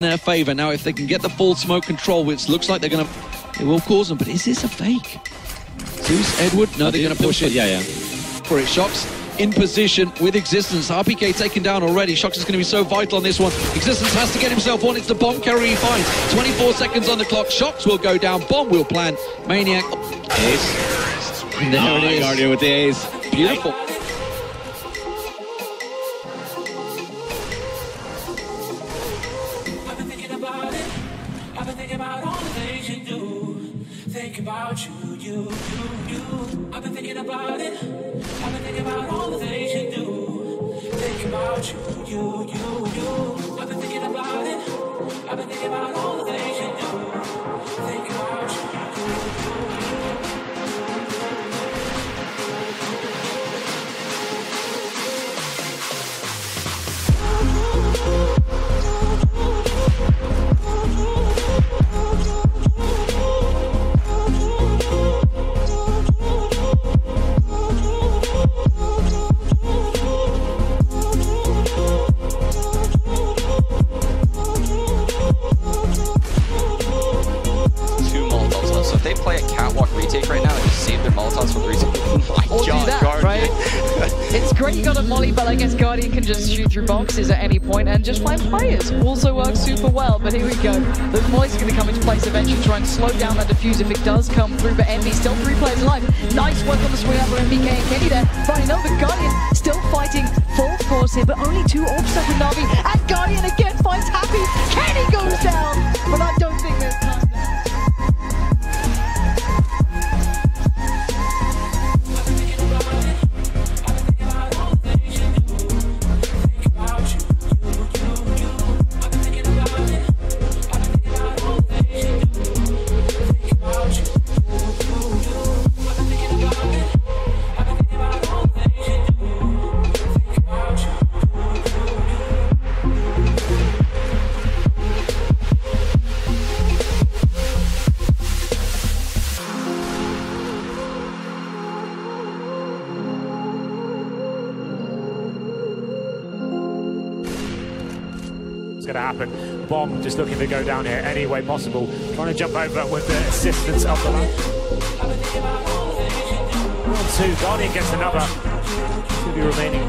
their favour. Now, if they can get the full smoke control, which looks like they're going to, it will cause them. But is this a fake? Zeus, Edward? No, they're going to push it. Yeah, yeah. For it, Shox in position with Ex6TenZ. RPK taken down already. Shox is going to be so vital on this one. Ex6TenZ has to get himself on. It's the bomb carry he finds. 24 seconds on the clock. Shox will go down. Bomb will plant. Maniac. Ace. There oh, it is. Guardian with the ace. Beautiful. You do. Think about you, you, you, you. I've been thinking about it. I've been thinking about all the things you do. Think about you, you, you, you. I've been thinking about it. I've been thinking about you got a molly, but I guess Guardian can just shoot through boxes at any point and just find players. Also works super well, but here we go. The mollies are going to come into place eventually, try and slow down that defuse if it does come through, but Envy still three players alive. Nice work on the swing out for MBK and Kenny there. Finding over Guardian still fighting full force here, but only two orbs left with Navi. And Guardian again It's going to happen. Bomb just looking to go down here any way possible. Trying to jump over with the assistance of the lamp. One, two. Guardian gets another. Should be remaining.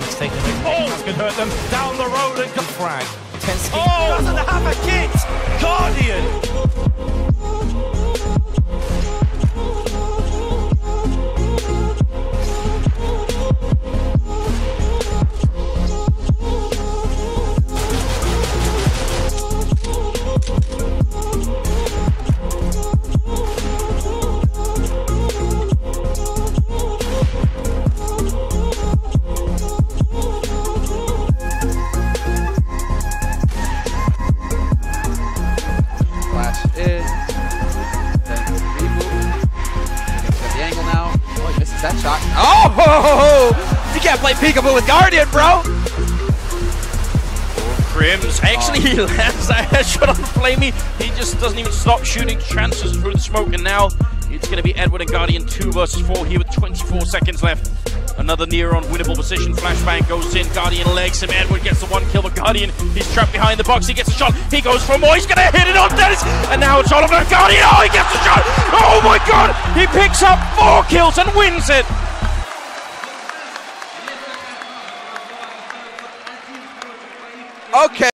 It's taken a oh! That's going to hurt them down the road and go frag. Tensky Oh! doesn't have a kit. Guardian. Oh, that shot. Oh! You can't play peekaboo with Guardian, bro! Crims. Oh. Actually, he lands that headshot on Flamie. He just doesn't even stop shooting chances through the smoke. And now it's going to be Edward and Guardian 2 versus 4 here with 24 seconds left. Another near on winnable position. Flashbang goes in. Guardian legs him. Edward gets the one kill, but Guardian, he's trapped behind the box. He gets a shot. He goes for more. He's going to hit it on Dennis. And now it's Oliver Guardian. Oh, he gets a shot. Oh my god. He picks up four kills and wins it. Okay.